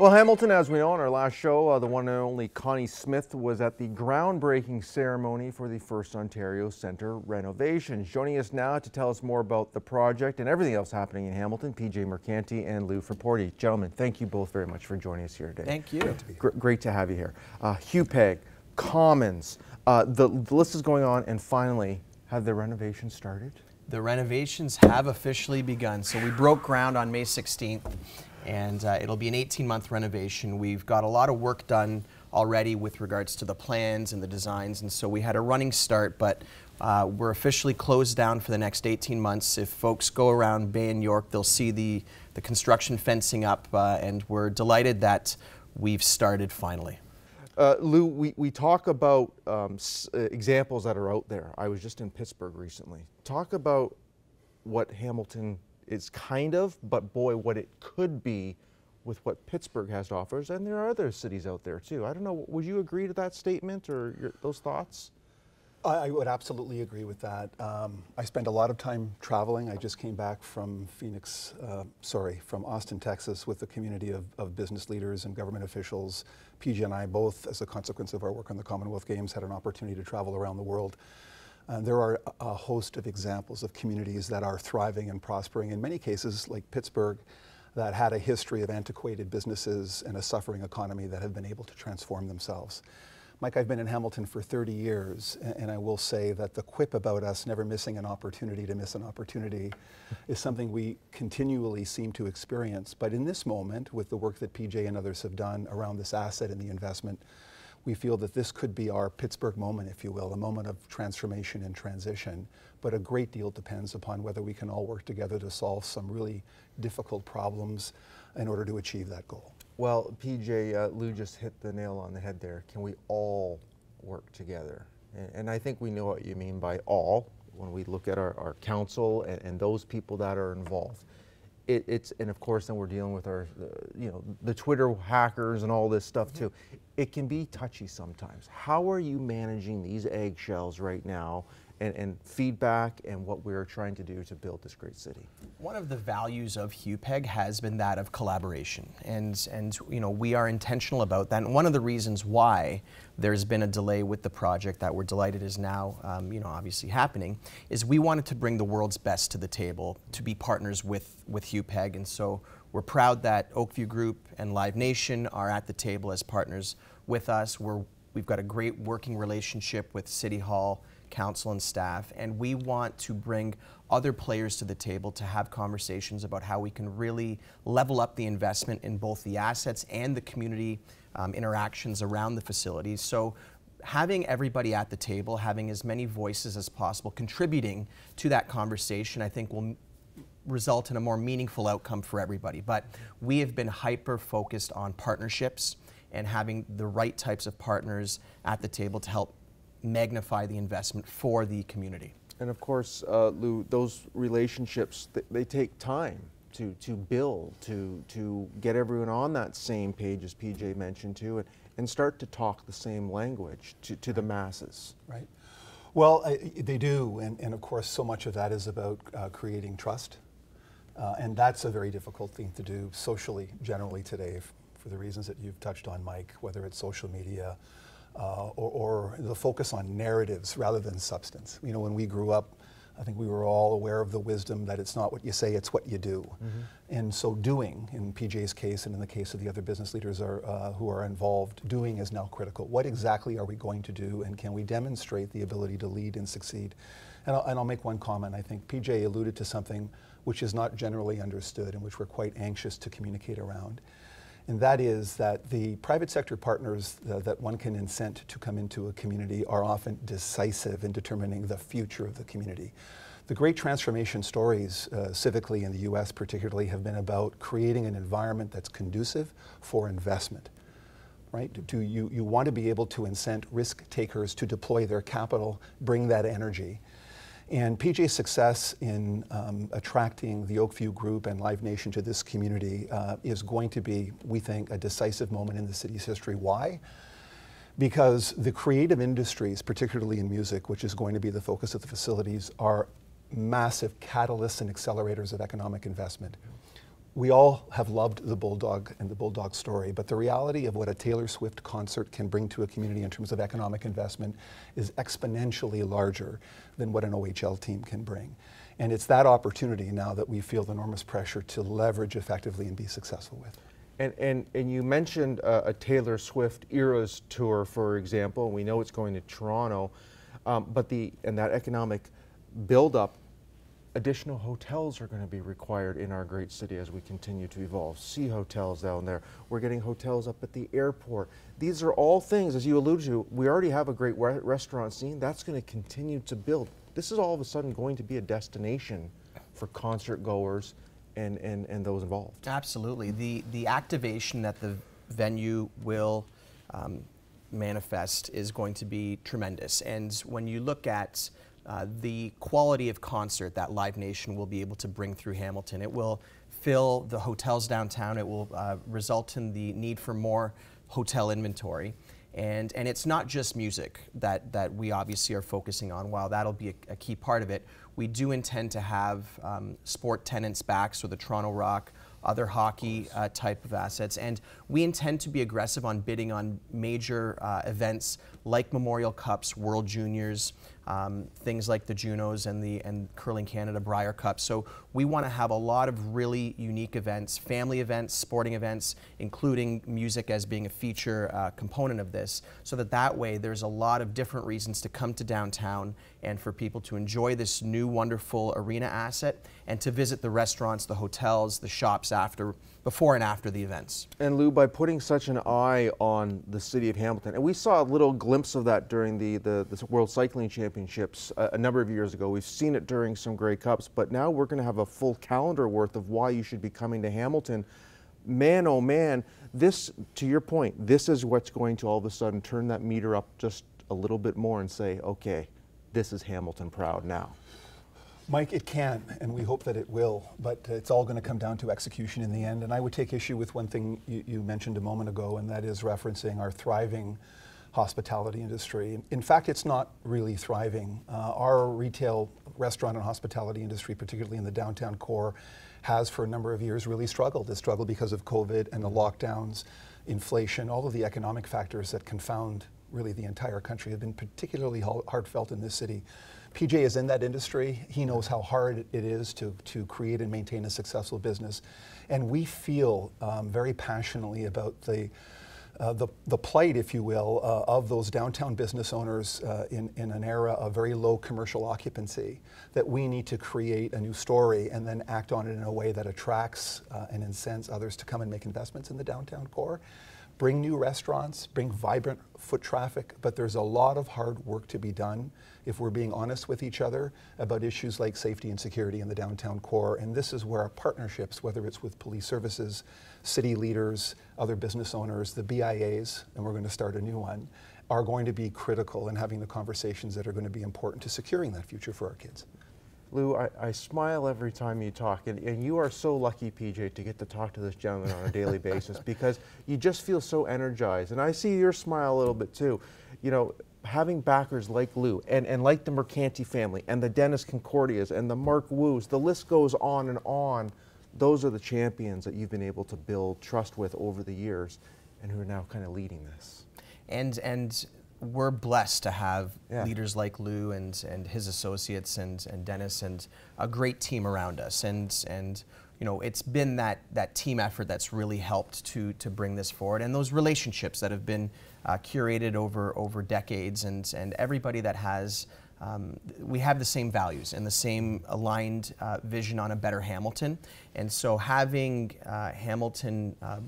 Well, Hamilton, as we know in our last show, uh, the one and only Connie Smith was at the groundbreaking ceremony for the First Ontario Centre renovations. Joining us now to tell us more about the project and everything else happening in Hamilton, PJ Mercanti and Lou Frapporti. Gentlemen, thank you both very much for joining us here today. Thank you. Gr great to have you here. Uh, HUPEG, Commons, uh, the, the list is going on, and finally, have the renovations started? The renovations have officially begun. So we broke ground on May 16th and uh, it'll be an 18-month renovation. We've got a lot of work done already with regards to the plans and the designs, and so we had a running start, but uh, we're officially closed down for the next 18 months. If folks go around Bay and York, they'll see the, the construction fencing up, uh, and we're delighted that we've started finally. Uh, Lou, we, we talk about um, uh, examples that are out there. I was just in Pittsburgh recently. Talk about what Hamilton is kind of, but boy, what it could be with what Pittsburgh has to offer. And there are other cities out there too. I don't know, would you agree to that statement or your, those thoughts? I would absolutely agree with that. Um, I spend a lot of time traveling. I just came back from Phoenix, uh, sorry, from Austin, Texas, with a community of, of, business leaders and government officials. PJ and I both, as a consequence of our work on the Commonwealth Games, had an opportunity to travel around the world. Uh, there are a host of examples of communities that are thriving and prospering. In many cases, like Pittsburgh, that had a history of antiquated businesses and a suffering economy that have been able to transform themselves. Mike, I've been in Hamilton for 30 years, and I will say that the quip about us never missing an opportunity to miss an opportunity is something we continually seem to experience. But in this moment, with the work that PJ and others have done around this asset and the investment, we feel that this could be our Pittsburgh moment, if you will, a moment of transformation and transition. But a great deal depends upon whether we can all work together to solve some really difficult problems in order to achieve that goal. Well, PJ, uh, Lou just hit the nail on the head there. Can we all work together? And, and I think we know what you mean by all when we look at our, our council and, and those people that are involved it, it's and of course then we're dealing with our uh, you know the Twitter hackers and all this stuff mm -hmm. too. It can be touchy sometimes. How are you managing these eggshells right now and, and, feedback and what we're trying to do to build this great city. One of the values of HUPEG has been that of collaboration, and and you know we are intentional about that. And one of the reasons why there's been a delay with the project that we're delighted is now um, you know obviously happening is we wanted to bring the world's best to the table to be partners with with HUPEG, and so we're proud that Oakview Group and Live Nation are at the table as partners with us. We're we've got a great working relationship with City Hall council and staff, and we want to bring other players to the table to have conversations about how we can really level up the investment in both the assets and the community um, interactions around the facilities. So having everybody at the table, having as many voices as possible, contributing to that conversation, I think will result in a more meaningful outcome for everybody. But we have been hyper focused on partnerships and having the right types of partners at the table to help magnify the investment for the community. And of course, uh, Lou, those relationships, th they take time to, to build, to, to get everyone on that same page as PJ mentioned too, and, and start to talk the same language to, to the masses. Right. Well, they do, and, and of course, so much of that is about uh, creating trust. Uh, and that's a very difficult thing to do socially, generally today, for the reasons that you've touched on, Mike, whether it's social media, uh, or, or, the focus on narratives rather than substance. You know, when we grew up, I think we were all aware of the wisdom that it's not what you say, it's what you do. Mm -hmm. And so doing, in PJ's case and in the case of the other business leaders are, uh, who are involved, doing is now critical. What exactly are we going to do and can we demonstrate the ability to lead and succeed? And I'll, and I'll make one comment. I think PJ alluded to something which is not generally understood and which we're quite anxious to communicate around and that is that the private sector partners uh, that one can incent to come into a community are often decisive in determining the future of the community. The great transformation stories, uh, civically in the US particularly, have been about creating an environment that's conducive for investment. Right? Do you, you want to be able to incent risk takers to deploy their capital, bring that energy. And PJ's success in um, attracting the Oakview Group and Live Nation to this community uh, is going to be, we think, a decisive moment in the city's history. Why? Because the creative industries, particularly in music, which is going to be the focus of the facilities, are massive catalysts and accelerators of economic investment. We all have loved the Bulldog and the Bulldog story, but the reality of what a Taylor Swift concert can bring to a community in terms of economic investment is exponentially larger than what an OHL team can bring. And it's that opportunity now that we feel the enormous pressure to leverage effectively and be successful with. And, and, and you mentioned uh, a Taylor Swift Eras tour, for example, we know it's going to Toronto, um, but the, and that economic buildup additional hotels are going to be required in our great city as we continue to evolve. See hotels down there. We're getting hotels up at the airport. These are all things, as you alluded to, we already have a great re restaurant scene. That's going to continue to build. This is all of a sudden going to be a destination for concert goers and, and, and those involved. Absolutely. The, the activation that the venue will um, manifest is going to be tremendous. And when you look at uh, the quality of concert that Live Nation will be able to bring through Hamilton. It will fill the hotels downtown. It will uh, result in the need for more hotel inventory. And, and it's not just music that, that we obviously are focusing on. While that'll be a, a key part of it, we do intend to have um, sport tenants back, so the Toronto Rock, other hockey uh, type of assets. And we intend to be aggressive on bidding on major uh, events like Memorial Cups, World Juniors, um, things like the Junos and the and Curling Canada Brier Cup. So we want to have a lot of really unique events, family events, sporting events, including music as being a feature uh, component of this, so that that way there's a lot of different reasons to come to downtown and for people to enjoy this new wonderful arena asset and to visit the restaurants, the hotels, the shops after before and after the events. And Lou, by putting such an eye on the city of Hamilton, and we saw a little glimpse of that during the, the, the World Cycling Championships a, a, number of years ago. We've seen it during some Grey Cups, but now we're going to have a full calendar worth of why you should be coming to Hamilton. Man, oh man, this, to your point, this is what's going to all of a sudden turn that meter up just a little bit more and say, okay, this is Hamilton proud now. Mike, it can, and we hope that it will, but it's all going to come down to execution in the end. And I would take issue with one thing you, you mentioned a moment ago, and that is referencing our thriving hospitality industry. In fact, it's not really thriving. Uh, our retail, restaurant, and hospitality industry, particularly in the downtown core, has for a number of years really struggled. It struggled because of COVID and the lockdowns, inflation, all of the economic factors that confound really the entire country have been particularly hard felt in this city. PJ is in that industry. He knows how hard it is to, to create and maintain a successful business. And we feel um, very passionately about the, uh, the, the plight, if you will, uh, of those downtown business owners uh, in, in an era of very low commercial occupancy, that we need to create a new story and then act on it in a way that attracts uh, and incents others to come and make investments in the downtown core bring new restaurants, bring vibrant foot traffic, but there's a lot of hard work to be done if we're being honest with each other about issues like safety and security in the downtown core. And this is where our partnerships, whether it's with police services, city leaders, other business owners, the BIAs, and we're going to start a new one, are going to be critical in having the conversations that are going to be important to securing that future for our kids. Lou, I, I, smile every time you talk, and, and, you are so lucky, PJ, to get to talk to this gentleman on a daily basis because you just feel so energized. And I see your smile a little bit too. You know, having backers like Lou and, and like the Mercanti family and the Dennis Concordias and the Mark Woos, the list goes on and on. Those are the champions that you've been able to build trust with over the years and who are now kind of leading this. And, and we're blessed to have yeah. leaders like Lou and, and his associates and, and Dennis and a great team around us. And, and you know, it's been that, that team effort that's really helped to, to bring this forward and those relationships that have been uh, curated over, over decades and, and everybody that has, um, we have the same values and the same aligned uh, vision on a better Hamilton. And so having uh, Hamilton uh,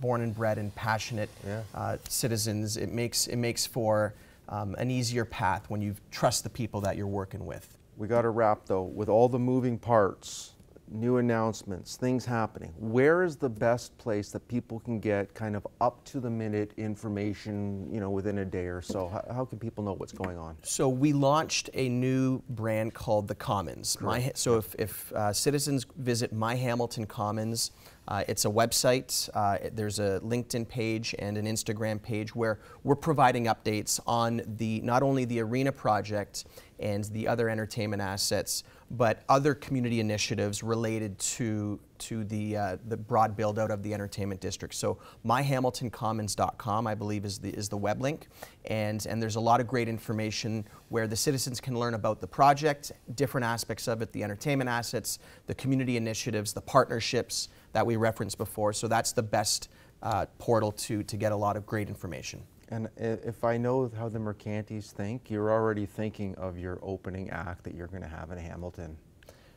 born and bred and passionate yeah. uh, citizens, it makes, it makes for um, an easier path when you trust the people that you're working with. We got to wrap though with all the moving parts new announcements, things happening. Where is the best place that people can get kind of up to the minute information, you know, within a day or so? How, how can people know what's going on? So we launched a new brand called the Commons. My, so if, if uh, citizens visit My Hamilton Commons, uh, it's a website. Uh, there's a LinkedIn page and an Instagram page where we're providing updates on the not only the arena project and the other entertainment assets, but other community initiatives related to to the uh, the broad build out of the entertainment district. So myhamiltoncommons.com, I believe, is the is the web link, and and there's a lot of great information where the citizens can learn about the project, different aspects of it, the entertainment assets, the community initiatives, the partnerships that we referenced before. So that's the best uh, portal to to get a lot of great information. And if I know how the Mercantis think, you're already thinking of your opening act that you're going to have in Hamilton.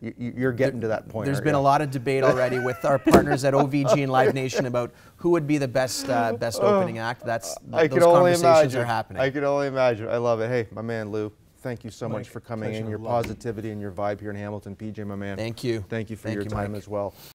You- you- You're getting to that point. There's been a lot of debate already with our partners at OVG and Live Nation about who would be the best uh, best opening act. That's I those conversations imagine. are happening. I can only imagine. I love it. Hey, my man Lou, thank you so much for coming in. Your positivity and your vibe here in Hamilton. PJ, my man. Thank you. Thank you for Thank your you, time Mike. as well.